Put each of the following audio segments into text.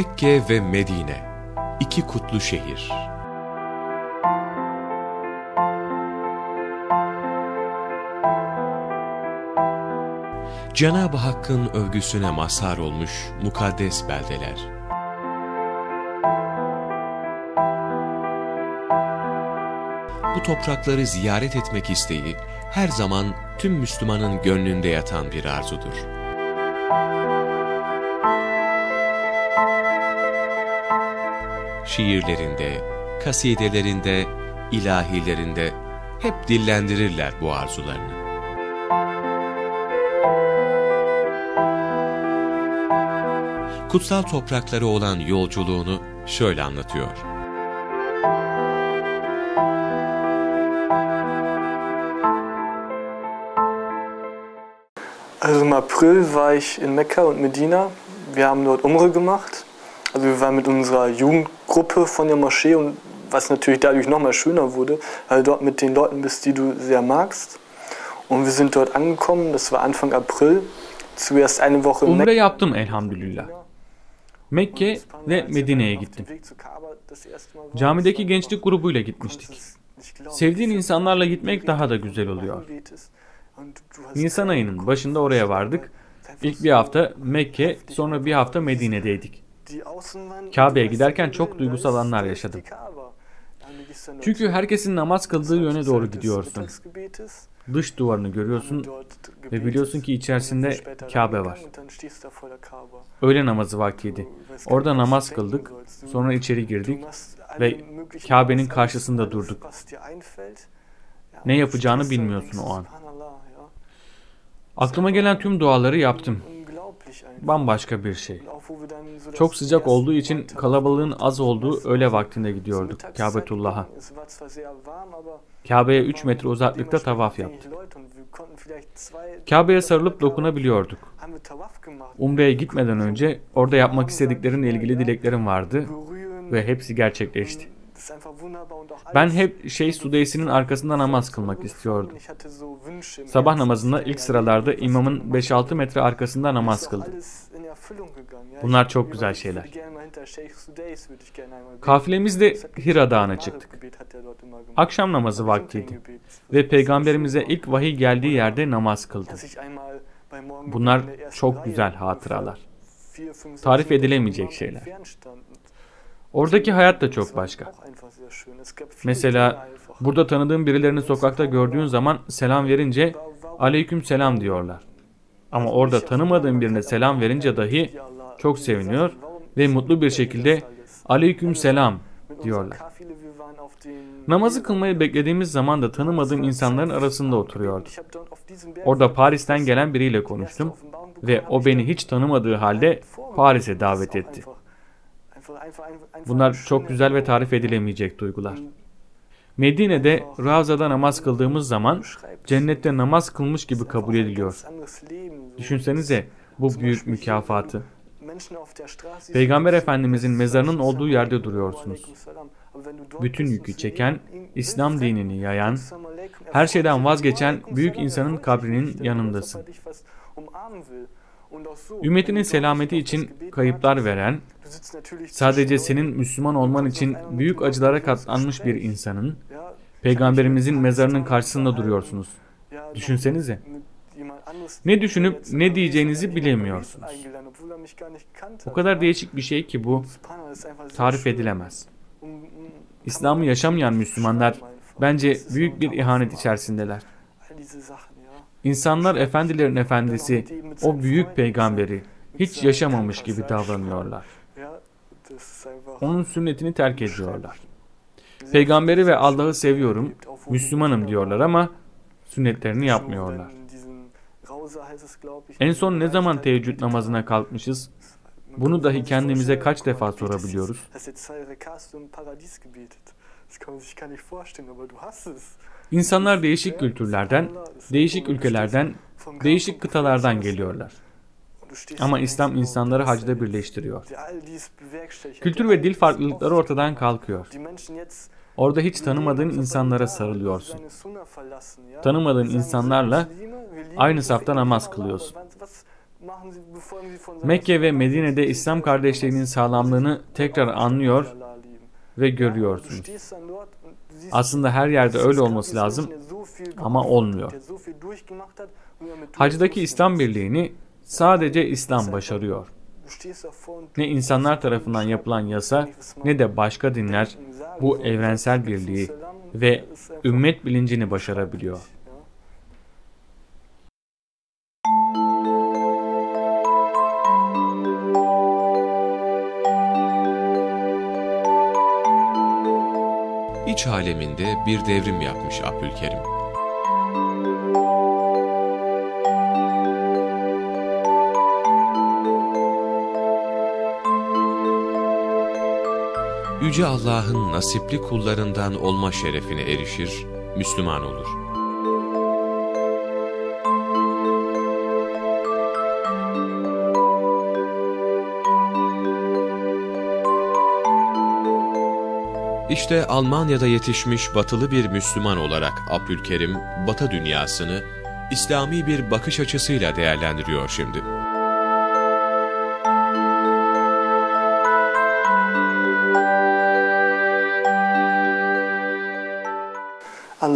Mekke ve Medine, iki kutlu şehir. Cenab-ı Hakk'ın övgüsüne mazhar olmuş mukaddes beldeler. Bu toprakları ziyaret etmek isteği her zaman tüm Müslümanın gönlünde yatan bir arzudur. Şiirlerinde, kasidelerinde, ilahilerinde hep dillendirirler bu arzularını. Kutsal toprakları olan yolculuğunu şöyle anlatıyor. Also im April war ich in Mekka und Medina. Wir haben dort Umrah gemacht. Also wir waren mit unserer Jugendgruppe von der Moschee und was natürlich dadurch nochmal schöner wurde, weil du dort mit den Leuten bist, die du sehr magst. Und wir sind dort angekommen, das war Anfang April. Zuerst eine Woche in Umre yaptım elhamdülillah. Mekke ve Medine'ye gittim. Camideki gençlik grubuyla gitmiştik. Sevdiğin insanlarla gitmek daha da güzel oluyor. Nisan ayının başında oraya vardık. İlk bir hafta Mekke, sonra bir hafta Medine'deydik. Kabe'ye giderken çok duygusal anlar yaşadım. Çünkü herkesin namaz kıldığı yöne doğru gidiyorsun. Dış duvarını görüyorsun ve biliyorsun ki içerisinde Kabe var. Öğle namazı vaktiydi. Orada namaz kıldık, sonra içeri girdik ve Kabe'nin karşısında durduk. Ne yapacağını bilmiyorsun o an. Aklıma gelen tüm duaları yaptım. Bambaşka bir şey. Çok sıcak olduğu için kalabalığın az olduğu öğle vaktinde gidiyorduk Kabetullah'a. Kabe'ye 3 metre uzaklıkta tavaf yaptık. Kabe'ye sarılıp dokunabiliyorduk. Umre'ye gitmeden önce orada yapmak istediklerinle ilgili dileklerim vardı ve hepsi gerçekleşti. Ben hep Şeyh Sudeysi'nin arkasında namaz kılmak istiyordum. Sabah namazında ilk sıralarda imamın 5-6 metre arkasında namaz kıldım. Bunlar çok güzel şeyler. Kafilemizle Hira Dağı'na çıktık. Akşam namazı vaktiydi ve peygamberimize ilk vahiy geldiği yerde namaz kıldım. Bunlar çok güzel hatıralar. Tarif edilemeyecek şeyler. Oradaki hayat da çok başka. Mesela burada tanıdığım birilerini sokakta gördüğün zaman selam verince aleyküm selam diyorlar. Ama orada tanımadığın birine selam verince dahi çok seviniyor ve mutlu bir şekilde aleyküm selam diyorlar. Namazı kılmayı beklediğimiz zaman da tanımadığım insanların arasında oturuyordum. Orada Paris'ten gelen biriyle konuştum ve o beni hiç tanımadığı halde Paris'e davet etti. Bunlar çok güzel ve tarif edilemeyecek duygular. Medine'de Ravza'da namaz kıldığımız zaman cennette namaz kılmış gibi kabul ediliyor. Düşünsenize bu büyük mükafatı. Peygamber Efendimizin mezarının olduğu yerde duruyorsunuz. Bütün yükü çeken, İslam dinini yayan, her şeyden vazgeçen büyük insanın kabrinin yanındasın. Ümmetinin selameti için kayıplar veren, sadece senin Müslüman olman için büyük acılara katlanmış bir insanın, Peygamberimizin mezarının karşısında duruyorsunuz. Düşünsenize. Ne düşünüp ne diyeceğinizi bilemiyorsunuz. O kadar değişik bir şey ki bu tarif edilemez. İslam'ı yaşamayan Müslümanlar bence büyük bir ihanet içerisindeler. İnsanlar efendilerin efendisi, o büyük peygamberi hiç yaşamamış gibi davranıyorlar. Onun sünnetini terk ediyorlar. Peygamberi ve Allah'ı seviyorum, Müslümanım diyorlar ama sünnetlerini yapmıyorlar. En son ne zaman teheccüd namazına kalkmışız? Bunu dahi kendimize kaç defa sorabiliyoruz? İnsanlar değişik kültürlerden, değişik ülkelerden, değişik kıtalardan geliyorlar. Ama İslam insanları hacda birleştiriyor. Kültür ve dil farklılıkları ortadan kalkıyor. Orada hiç tanımadığın insanlara sarılıyorsun. Tanımadığın insanlarla aynı safta namaz kılıyorsun. Mekke ve Medine'de İslam kardeşliğinin sağlamlığını tekrar anlıyor ve görüyorsunuz. Aslında her yerde öyle olması lazım ama olmuyor. Hacdaki İslam birliğini sadece İslam başarıyor. Ne insanlar tarafından yapılan yasa ne de başka dinler bu evrensel birliği ve ümmet bilincini başarabiliyor. İç aleminde bir devrim yapmış Abdülkerim. Yüce Allah'ın nasipli kullarından olma şerefine erişir, Müslüman olur. İşte Almanya'da yetişmiş batılı bir Müslüman olarak Abdülkerim, Batı dünyasını İslami bir bakış açısıyla değerlendiriyor şimdi.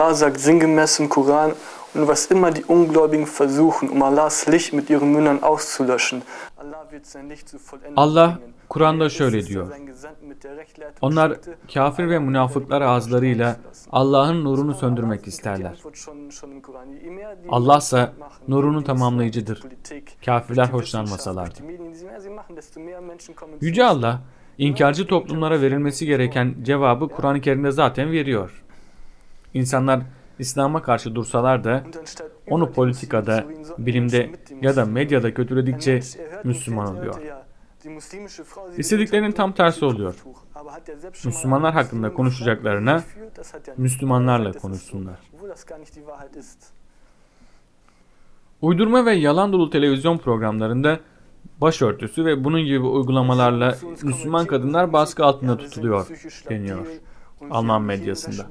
Allah sagt sinngemäß im Koran, und was immer die Ungläubigen versuchen, um Allahs Licht mit ihren Mündern auszulöschen. Allah Kur'an'da şöyle diyor. Onlar kafir ve münafıklar ağızlarıyla Allah'ın nurunu söndürmek isterler. Allah ise nurunu tamamlayıcıdır. Kafirler hoşlanmasalar. Yüce Allah, inkarcı toplumlara verilmesi gereken cevabı Kur'an-ı Kerim'de zaten veriyor. İnsanlar İslam'a karşı dursalar da onu politikada, bilimde ya da medyada kötüledikçe Müslüman oluyor. İstediklerinin tam tersi oluyor. Müslümanlar hakkında konuşacaklarına Müslümanlarla konuşsunlar. Uydurma ve yalan dolu televizyon programlarında başörtüsü ve bunun gibi uygulamalarla Müslüman kadınlar baskı altında tutuluyor deniyor. Alman medyasında.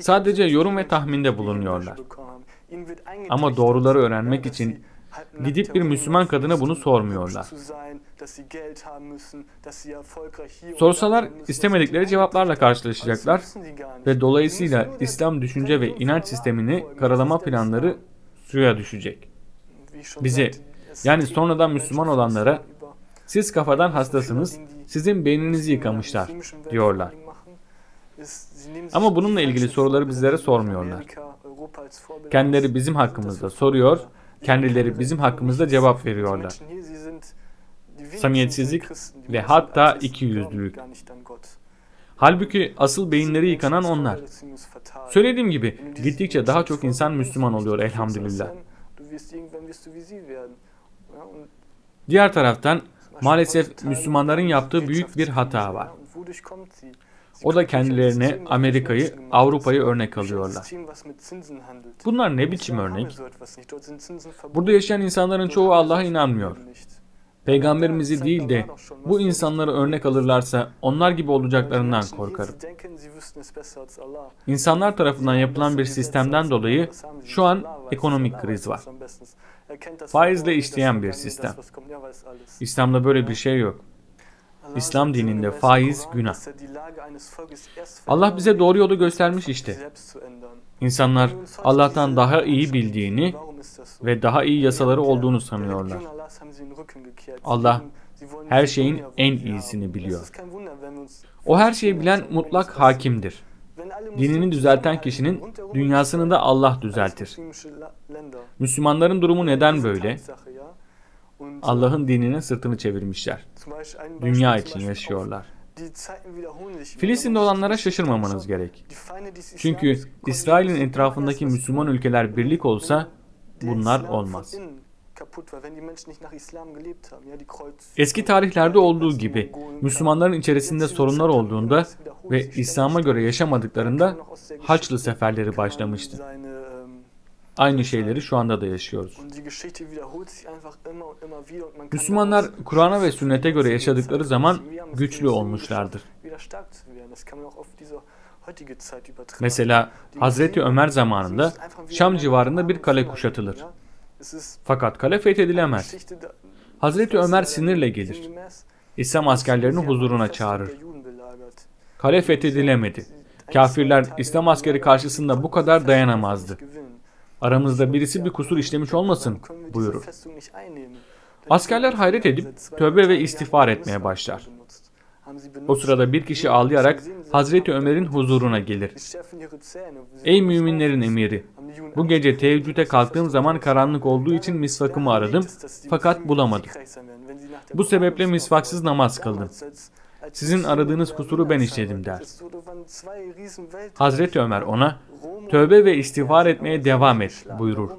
Sadece yorum ve tahminde bulunuyorlar. Ama doğruları öğrenmek için gidip bir Müslüman kadına bunu sormuyorlar. Sorsalar istemedikleri cevaplarla karşılaşacaklar ve dolayısıyla İslam düşünce ve inanç sistemini karalama planları suya düşecek. Bize yani sonradan Müslüman olanlara siz kafadan hastasınız, sizin beyninizi yıkamışlar diyorlar. Ama bununla ilgili soruları bizlere sormuyorlar. Kendileri bizim hakkımızda soruyor, kendileri bizim hakkımızda cevap veriyorlar. Samiyetsizlik ve hatta ikiyüzlülük. Halbuki asıl beyinleri yıkanan onlar. Söylediğim gibi gittikçe daha çok insan Müslüman oluyor elhamdülillah. Diğer taraftan maalesef Müslümanların yaptığı büyük bir hata var. O da kendilerine Amerika'yı, Avrupa'yı örnek alıyorlar. Bunlar ne biçim örnek? Burada yaşayan insanların çoğu Allah'a inanmıyor. Peygamberimizi değil de bu insanları örnek alırlarsa onlar gibi olacaklarından korkarım. İnsanlar tarafından yapılan bir sistemden dolayı şu an ekonomik kriz var. Faizle işleyen bir sistem. İslam'da böyle bir şey yok. İslam dininde faiz günah. Allah bize doğru yolu göstermiş işte. İnsanlar Allah'tan daha iyi bildiğini ve daha iyi yasaları olduğunu sanıyorlar. Allah her şeyin en iyisini biliyor. O her şeyi bilen mutlak hakimdir. Dinini düzelten kişinin dünyasını da Allah düzeltir. Müslümanların durumu neden böyle? Allah'ın dinine sırtını çevirmişler. Dünya için yaşıyorlar. Filistin'de olanlara şaşırmamanız gerek. Çünkü İsrail'in etrafındaki Müslüman ülkeler birlik olsa bunlar olmaz. Eski tarihlerde olduğu gibi Müslümanların içerisinde sorunlar olduğunda ve İslam'a göre yaşamadıklarında Haçlı seferleri başlamıştı. Aynı şeyleri şu anda da yaşıyoruz. Müslümanlar Kur'an'a ve sünnete göre yaşadıkları zaman güçlü olmuşlardır. Mesela Hazreti Ömer zamanında Şam civarında bir kale kuşatılır. Fakat kale fethedilemez. Hazreti Ömer sinirle gelir. İslam askerlerini huzuruna çağırır. Kale fethedilemedi. Kafirler İslam askeri karşısında bu kadar dayanamazdı. Aramızda birisi bir kusur işlemiş olmasın buyurur. Askerler hayret edip tövbe ve istiğfar etmeye başlar. O sırada bir kişi ağlayarak Hazreti Ömer'in huzuruna gelir. Ey müminlerin emiri! Bu gece teheccüde kalktığım zaman karanlık olduğu için misvakımı aradım fakat bulamadım. Bu sebeple misvaksız namaz kıldım. Sizin aradığınız kusuru ben işledim der. Hazreti Ömer ona tövbe ve istiğfar etmeye devam et buyurur.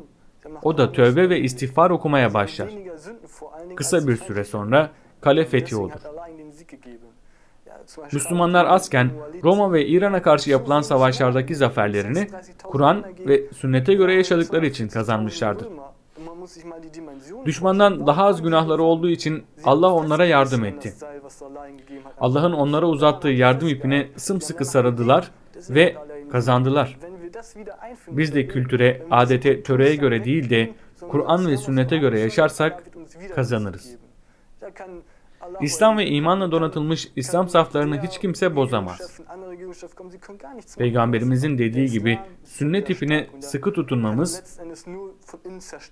O da tövbe ve istiğfar okumaya başlar. Kısa bir süre sonra kale fethi olur. Müslümanlar azken Roma ve İran'a karşı yapılan savaşlardaki zaferlerini Kur'an ve sünnete göre yaşadıkları için kazanmışlardır. Düşmandan daha az günahları olduğu için Allah onlara yardım etti. Allah'ın onlara uzattığı yardım ipine sımsıkı sarıldılar ve kazandılar. Biz de kültüre, adete, töreye göre değil de Kur'an ve sünnete göre yaşarsak kazanırız. İslam ve imanla donatılmış İslam saflarını hiç kimse bozamaz. Peygamberimizin dediği gibi sünnet ipine sıkı tutunmamız,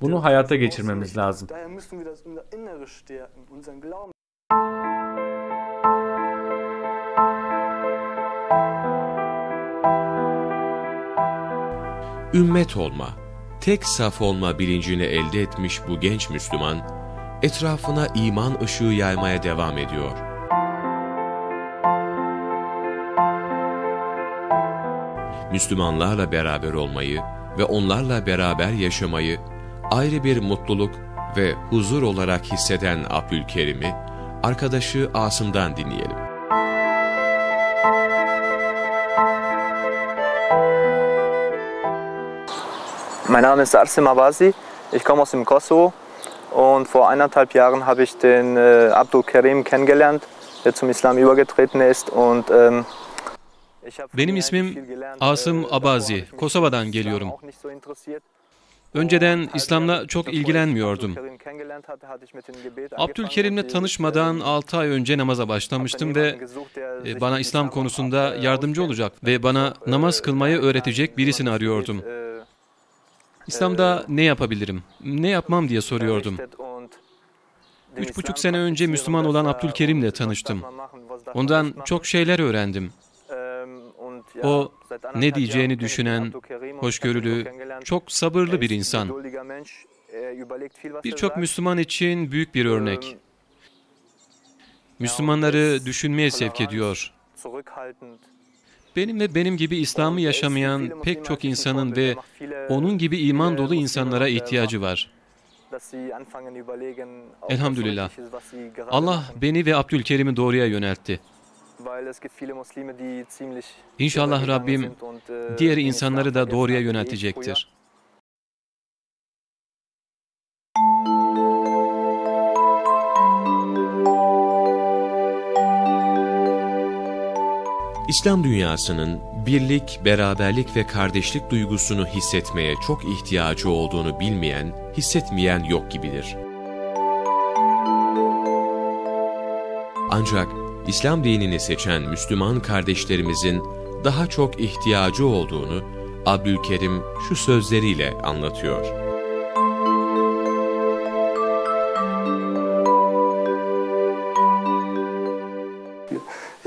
bunu hayata geçirmemiz lazım. Ümmet olma, tek saf olma bilincini elde etmiş bu genç Müslüman, etrafına iman ışığı yaymaya devam ediyor. Müslümanlarla beraber olmayı ve onlarla beraber yaşamayı ayrı bir mutluluk ve huzur olarak hisseden Abdülkerim'i, arkadaşı Asım'dan dinleyelim. Mein Name ist Arsim Abazi, ich komme aus dem Kosovo Und vor eineinhalb Jahren habe ich den äh, Abdul Karim kennengelernt, der zum Islam übergetreten ist. Und, ähm, Benim ismim Asım Abazi, Kosova'dan geliyorum. Önceden İslam'la çok ilgilenmiyordum. Abdülkerim'le tanışmadan 6 ay önce namaza başlamıştım ve e, bana İslam konusunda yardımcı olacak ve bana namaz kılmayı öğretecek birisini arıyordum. İslam'da ne yapabilirim, ne yapmam diye soruyordum. Üç buçuk sene önce Müslüman olan Abdülkerim'le tanıştım. Ondan çok şeyler öğrendim. O ne diyeceğini düşünen, hoşgörülü, çok sabırlı bir insan. Birçok Müslüman için büyük bir örnek. Müslümanları düşünmeye sevk ediyor. Benim ve benim gibi İslam'ı yaşamayan pek çok insanın ve onun gibi iman dolu insanlara ihtiyacı var. Elhamdülillah. Allah beni ve Abdülkerim'i doğruya yöneltti. İnşallah Rabbim diğer insanları da doğruya yöneltecektir. İslam dünyasının birlik, beraberlik ve kardeşlik duygusunu hissetmeye çok ihtiyacı olduğunu bilmeyen, hissetmeyen yok gibidir. Ancak İslam dinini seçen Müslüman kardeşlerimizin daha çok ihtiyacı olduğunu Abdülkerim şu sözleriyle anlatıyor.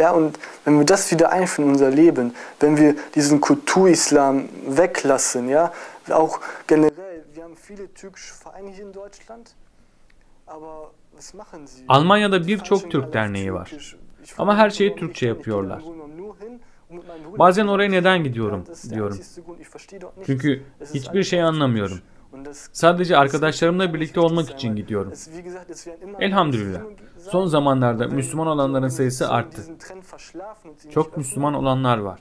Ja, und wenn wir das wieder einführen in unser Leben, wenn wir diesen Kulturislam weglassen, ja, auch generell, wir haben viele türkische Vereine hier in Deutschland, aber was machen sie? Almanya'da birçok Türk derneği var. Ama her şeyi Türkçe yapıyorlar. Bazen oraya neden gidiyorum diyorum. Çünkü hiçbir şey anlamıyorum. Sadece arkadaşlarımla birlikte olmak için gidiyorum. Elhamdülillah. Son zamanlarda Müslüman olanların sayısı arttı. Çok Müslüman olanlar var.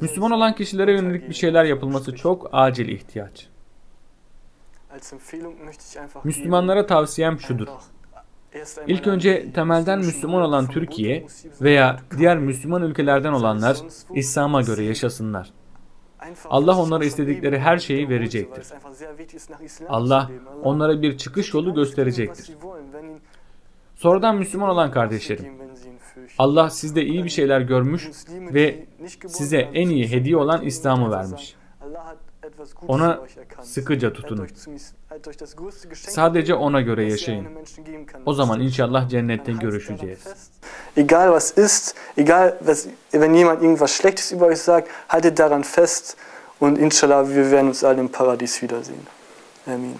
Müslüman olan kişilere yönelik bir şeyler yapılması çok acil ihtiyaç. Müslümanlara tavsiyem şudur. İlk önce temelden Müslüman olan Türkiye veya diğer Müslüman ülkelerden olanlar İslam'a göre yaşasınlar. Allah onlara istedikleri her şeyi verecektir. Allah onlara bir çıkış yolu gösterecektir. Sonradan Müslüman olan kardeşlerim, Allah sizde iyi bir şeyler görmüş ve size en iyi hediye olan İslam'ı vermiş. Ona sıkıca tutunun. Sadece ona göre yaşayın. O zaman inşallah cennette görüşeceğiz. Egal was ist, egal was, wenn jemand irgendwas Schlechtes über euch sagt, haltet daran fest und inshallah wir werden uns alle im Paradies wiedersehen. Amen.